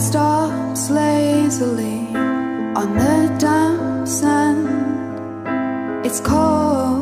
stops lazily on the damp sand. It's cold.